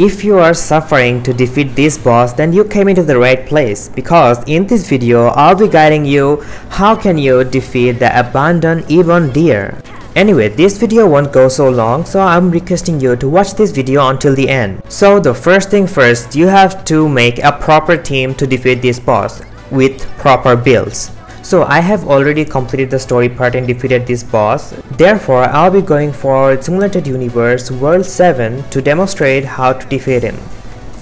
If you are suffering to defeat this boss then you came into the right place because in this video I'll be guiding you how can you defeat the Abundant Ebon Deer. Anyway, this video won't go so long so I'm requesting you to watch this video until the end. So the first thing first, you have to make a proper team to defeat this boss with proper builds. So I have already completed the story part and defeated this boss. Therefore, I'll be going for Simulated Universe World 7 to demonstrate how to defeat him.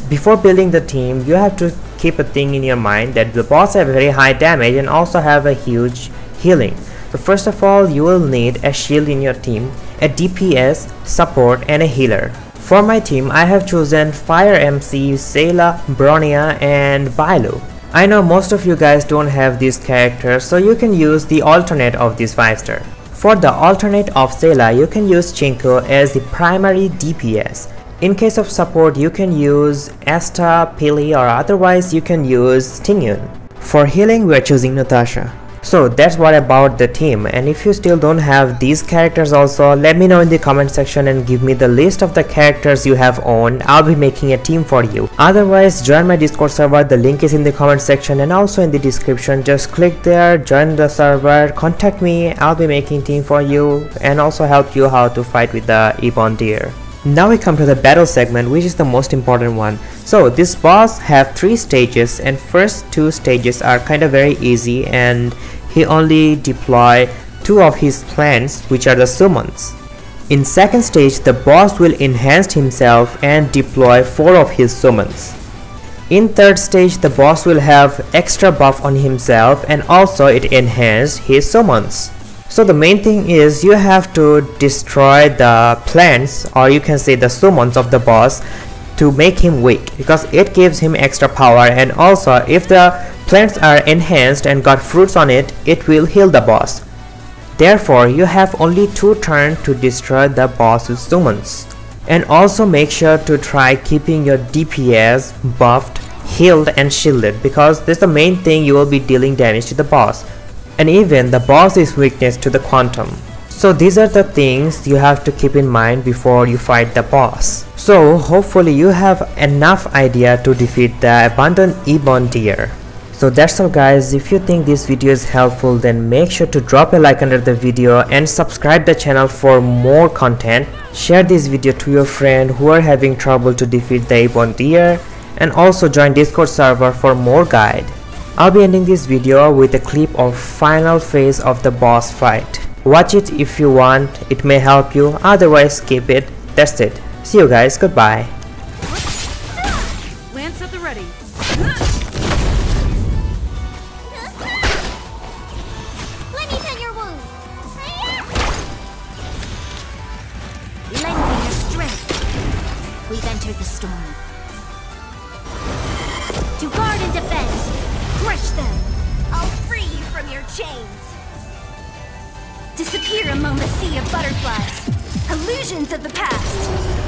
Before building the team, you have to keep a thing in your mind that the boss have very high damage and also have a huge healing. So first of all, you will need a shield in your team, a DPS, support and a healer. For my team, I have chosen Fire MC, Seele, Bronya and Bailu. I know most of you guys don't have these characters so you can use the alternate of this 5 star. For the alternate of Seele you can use Qingque as the primary DPS. In case of support you can use Asta, Pili or otherwise you can use Tingyun. For healing we are choosing Natasha. So that's what about the team. And if you still don't have these characters also let me know in the comment section and give me the list of the characters you have owned. I'll be making a team for you. Otherwise join my discord server. The link is in the comment section and also in the description. Just click there join the server contact me. I'll be making team for you and also help you how to fight with the Ebon deer now we come to the battle segment which is the most important one. So this boss have three stages and first two stages are kind of very easy and he only deploy two of his plants which are the summons. In second stage the boss will enhance himself and deploy four of his summons. In third stage the boss will have extra buff on himself and also it enhance his summons. So the main thing is you have to destroy the plants or you can say the summons of the boss to make him weak because it gives him extra power and also if the plants are enhanced and got fruits on it, it will heal the boss. Therefore, you have only two turns to destroy the boss's summons. And also make sure to try keeping your DPS buffed, healed and shielded because this is the main thing you will be dealing damage to the boss and even the boss is weakness to the quantum. So these are the things you have to keep in mind before you fight the boss. So hopefully you have enough idea to defeat the Abundant Ebon deer. So that's all guys, if you think this video is helpful then make sure to drop a like under the video and subscribe the channel for more content. Share this video to your friend who are having trouble to defeat the Ebon deer and also join discord server for more guide. I'll be ending this video with a clip of final phase of the boss fight. Watch it if you want, it may help you, otherwise skip it. That's it. See you guys, goodbye. Lance at the ready. Let me tend your wound. Lend me your strength. We've entered the storm. To guard and defend. Crush them. I'll free you from your chains. Disappear among the sea of butterflies. Illusions of the past.